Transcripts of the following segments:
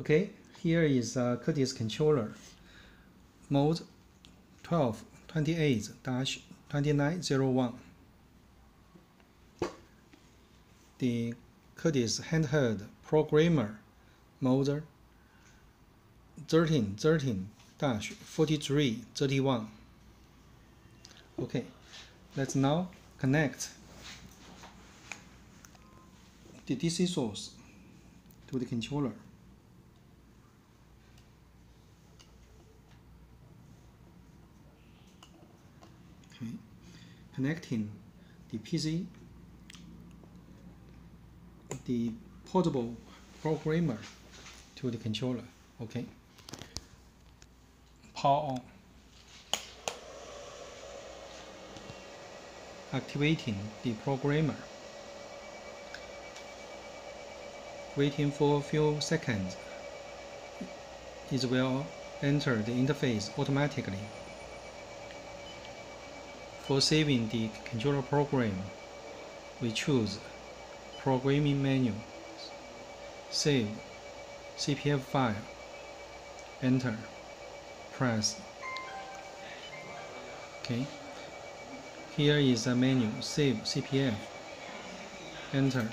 Okay, here is a Curtis controller. Mode 1228-2901. The Curtis handheld programmer mode 1313-4331. Okay, let's now connect the DC source to the controller. Okay, connecting the PC, the portable programmer to the controller. Okay, power on. Activating the programmer. Waiting for a few seconds. It will enter the interface automatically. For saving the controller program, we choose Programming menu, Save, CPF file, Enter, press. Okay. Here is a menu, Save CPF, Enter.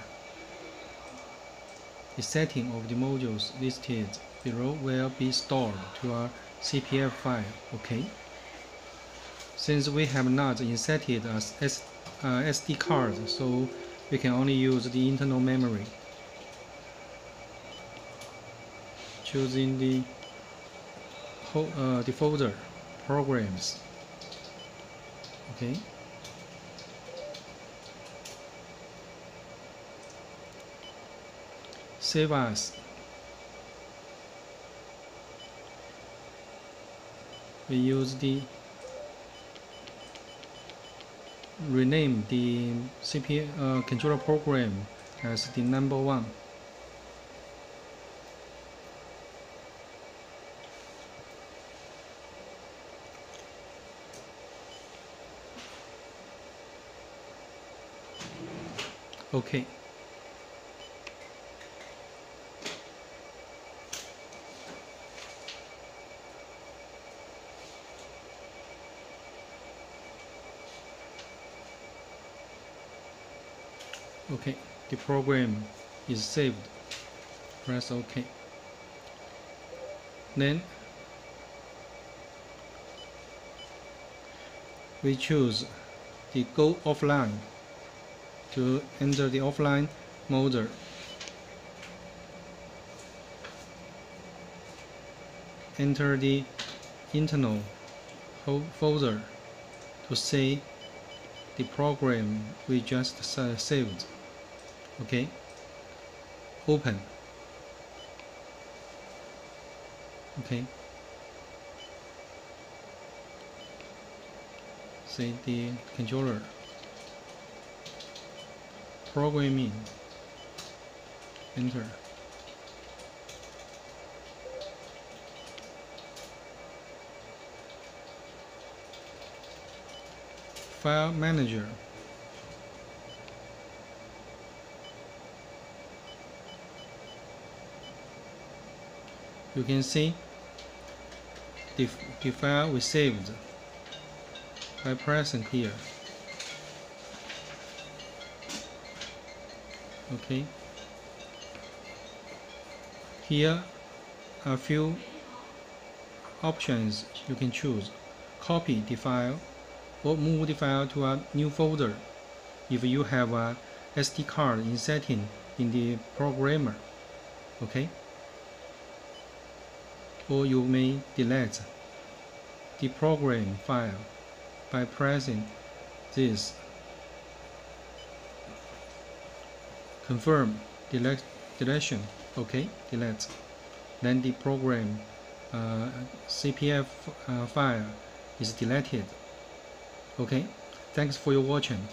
The setting of the modules listed below will be stored to a CPF file. Okay. Since we have not inserted a uh, SD card, so we can only use the internal memory. Choosing the, uh, the folder, programs. Okay. Save as. We use the rename the CPU uh, controller program as the number one. Okay. Okay, the program is saved. Press OK. Then we choose the go offline to enter the offline mode. Enter the internal folder to see the program we just saved okay. Open. Okay. CD controller. Programming. Enter. File manager you can see the, the file we saved by pressing here. Okay. Here are a few options you can choose. Copy the file or move the file to a new folder. If you have a SD card inserted in the programmer. Okay or you may delete the program file by pressing this confirm deletion okay delete. Then the program uh, CPF uh, file is deleted okay? Thanks for your watching